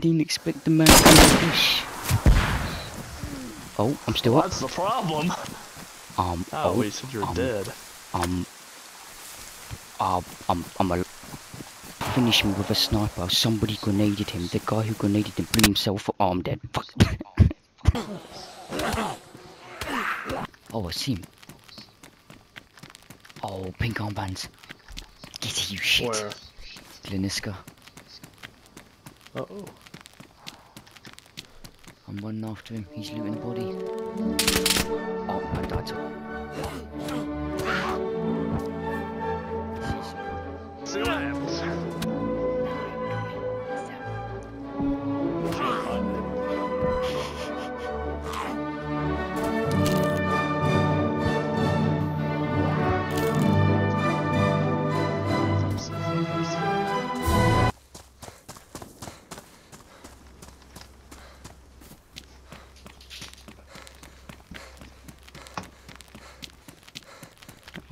didn't expect the man to be fish. Oh, I'm still Well, up. that's the problem. Um, Oh, oh, we said you were um, dead. um, uh, um, I'm a finish me with a sniper. Somebody grenaded him. The guy who grenaded him blew himself up. Oh, I'm dead. Fuck. oh, I see him. Oh, pink armbands. Get here, you shit. Where? Gliniska. Uh oh. I'm running after him. He's looting the body. Oh, I died.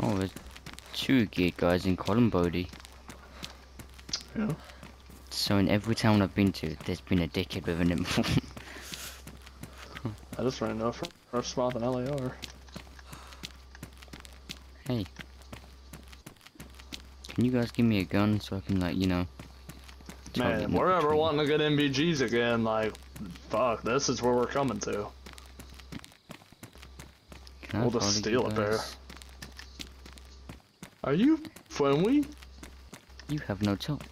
Oh, there's two geared guys in Kolembrody. Yeah. So in every town I've been to, there's been a dickhead with an M4. I just ran off first mouth and LAR. hey. Can you guys give me a gun so I can, like, you know... Man, we're ever wanting to get MVGs again, like, fuck, this is where we're coming to. Can we'll just steal it there. Are you friendly? You have no top.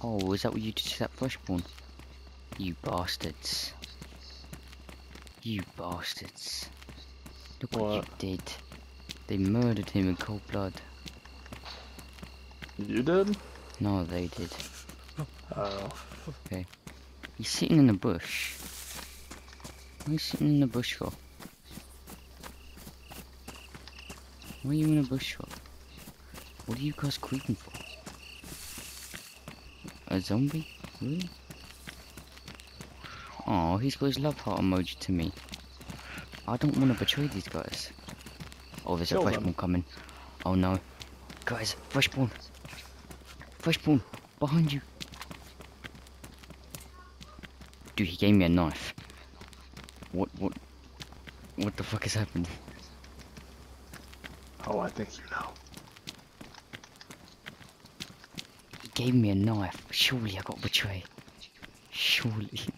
Oh, is that what you did to that freshborn? You bastards. You bastards. Look what, What? you did. They murdered him in cold blood. You did? No, they did. Oh. Okay. He's sitting in the bush. Why are you sitting in the bush for? Why are you in a bush for? What are you guys creeping for? A zombie? Really? Oh, he's got his love heart emoji to me. I don't want to betray these guys. Oh, there's Kill a freshborn coming. Oh no. Guys, freshborn. Freshborn, behind you. Dude, he gave me a knife. What, what, what the fuck has happened? Oh, I think you know. He gave me a knife. Surely I got betrayed. Surely.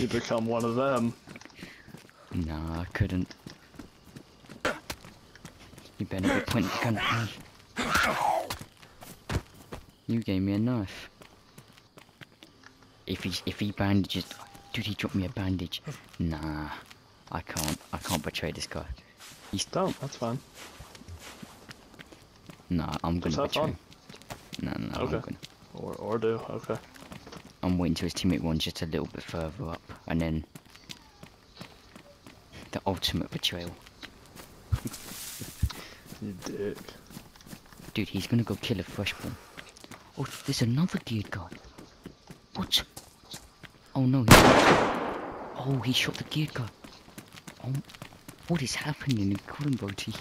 You become one of them. Nah, I couldn't. You better be pointing the gun at me. You gave me a knife. If he if he bandages, dude, he dropped me a bandage. Nah, I can't. I can't betray this guy. He's Don't, that's fine. nah. I'm gonna betray. fun. Mm, nah, nah. Okay. Gonna, Or, or do, okay. I'm waiting till his teammate runs just a little bit further up, and then the ultimate betrayal. You dick. Dude, he's gonna go kill a freshborn. Oh, there's another geared guy. What? Oh no, he Oh, he shot the geared guy. Oh, what is happening in Columbo Don't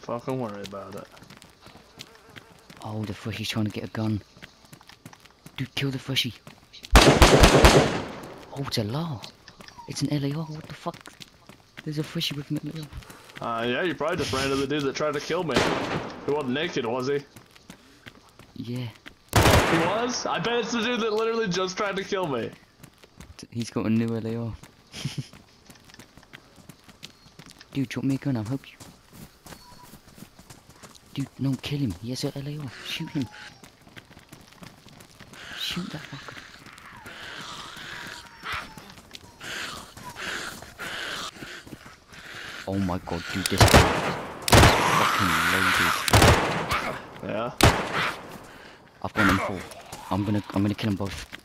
fucking worry about it. Oh, the freshy's trying to get a gun. Dude, kill the freshy. Oh, it's a LAR. It's an LAR, what the fuck? There's a freshy with an LAR. Uh, yeah, you probably just ran into the dude that tried to kill me. He wasn't naked, was he? Yeah, He was? I bet it's the dude that literally just tried to kill me. he's got a new LAR. Dude, drop me a gun, I'll help you. Dude, no, kill him. He has a LAR. Shoot him. Shoot that fucker. Oh my god, dude, this guy is fucking loaded. Yeah. I've got them four. I'm gonna, I'm gonna kill them both.